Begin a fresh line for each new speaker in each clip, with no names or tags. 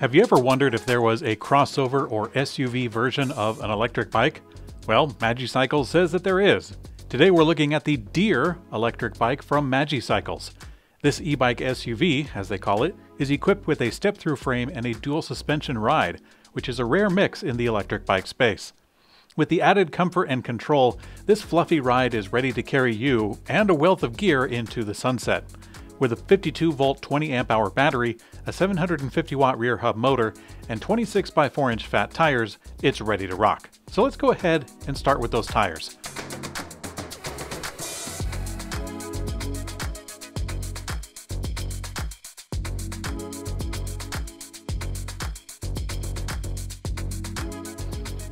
Have you ever wondered if there was a crossover or SUV version of an electric bike? Well, Magicycles says that there is. Today we're looking at the Deer electric bike from Magicycles. This e-bike SUV, as they call it, is equipped with a step-through frame and a dual suspension ride, which is a rare mix in the electric bike space. With the added comfort and control, this fluffy ride is ready to carry you and a wealth of gear into the sunset. With a 52 volt 20 amp hour battery, a 750 watt rear hub motor, and 26 by 4 inch fat tires, it's ready to rock. So let's go ahead and start with those tires.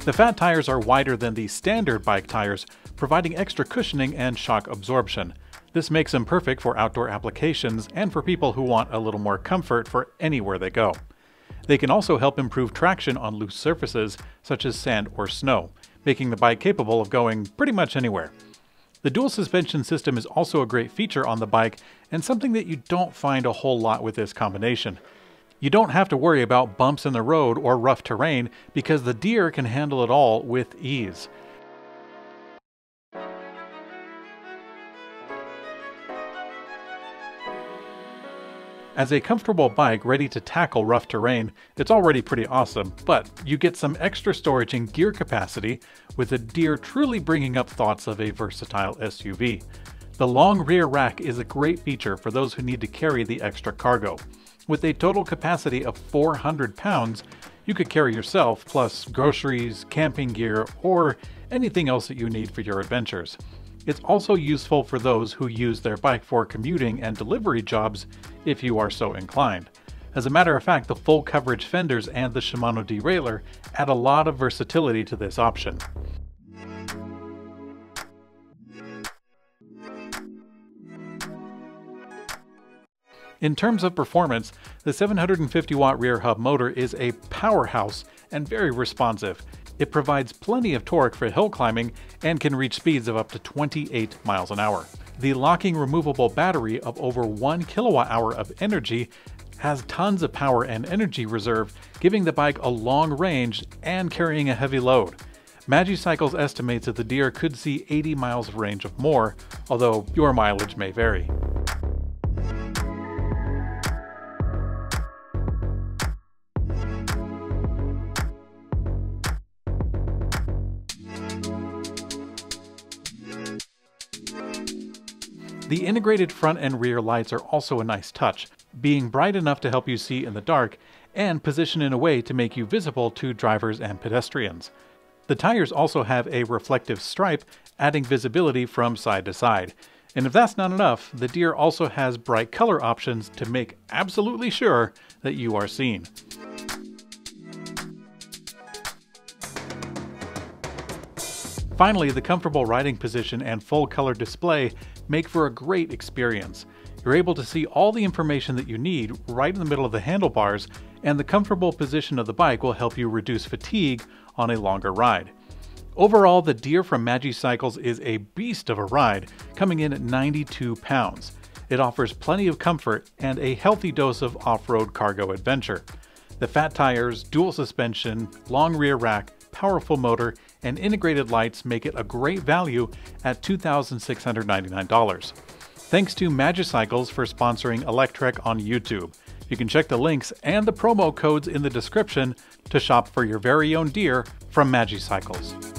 The fat tires are wider than the standard bike tires, providing extra cushioning and shock absorption. This makes them perfect for outdoor applications and for people who want a little more comfort for anywhere they go. They can also help improve traction on loose surfaces, such as sand or snow, making the bike capable of going pretty much anywhere. The dual suspension system is also a great feature on the bike and something that you don't find a whole lot with this combination. You don't have to worry about bumps in the road or rough terrain because the Deer can handle it all with ease. As a comfortable bike ready to tackle rough terrain, it's already pretty awesome, but you get some extra storage and gear capacity, with the Deer truly bringing up thoughts of a versatile SUV. The long rear rack is a great feature for those who need to carry the extra cargo. With a total capacity of 400 pounds, you could carry yourself, plus groceries, camping gear, or anything else that you need for your adventures. It's also useful for those who use their bike for commuting and delivery jobs if you are so inclined. As a matter of fact, the full coverage fenders and the Shimano derailleur add a lot of versatility to this option. In terms of performance, the 750 watt rear hub motor is a powerhouse and very responsive. It provides plenty of torque for hill climbing and can reach speeds of up to 28 miles an hour. The locking removable battery of over 1 kilowatt hour of energy has tons of power and energy reserve, giving the bike a long range and carrying a heavy load. Magicycles estimates that the Deer could see 80 miles of range of more, although your mileage may vary. The integrated front and rear lights are also a nice touch, being bright enough to help you see in the dark and positioned in a way to make you visible to drivers and pedestrians. The tires also have a reflective stripe, adding visibility from side to side. And if that's not enough, the Deer also has bright color options to make absolutely sure that you are seen. Finally, the comfortable riding position and full color display make for a great experience. You're able to see all the information that you need right in the middle of the handlebars, and the comfortable position of the bike will help you reduce fatigue on a longer ride. Overall, the Deer from Magicycles is a beast of a ride, coming in at 92 pounds. It offers plenty of comfort and a healthy dose of off-road cargo adventure. The fat tires, dual suspension, long rear rack, powerful motor, and integrated lights make it a great value at $2,699. Thanks to Magicycles for sponsoring Electrek on YouTube. You can check the links and the promo codes in the description to shop for your very own Deer from Magicycles.